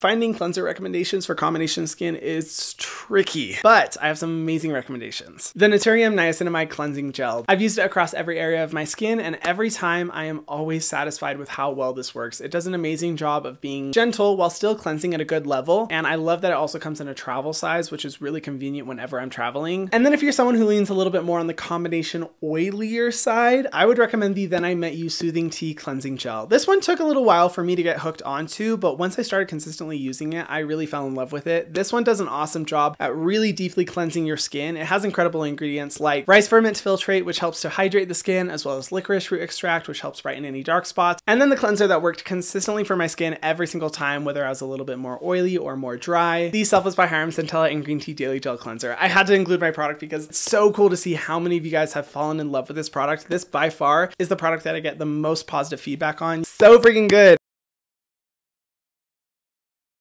Finding cleanser recommendations for combination skin is tricky, but I have some amazing recommendations. The Naturium Niacinamide Cleansing Gel. I've used it across every area of my skin, and every time I am always satisfied with how well this works. It does an amazing job of being gentle while still cleansing at a good level, and I love that it also comes in a travel size, which is really convenient whenever I'm traveling. And then if you're someone who leans a little bit more on the combination oilier side, I would recommend the Then I Met You Soothing Tea Cleansing Gel. This one took a little while for me to get hooked onto, but once I started consistently using it, I really fell in love with it. This one does an awesome job at really deeply cleansing your skin. It has incredible ingredients like rice ferment filtrate, which helps to hydrate the skin, as well as licorice root extract, which helps brighten any dark spots. And then the cleanser that worked consistently for my skin every single time, whether I was a little bit more oily or more dry. The Selfless by Hyram Centella and Green Tea Daily Gel Cleanser. I had to include my product because it's so cool to see how many of you guys have fallen in love with this product. This by far is the product that I get the most positive feedback on. So freaking good.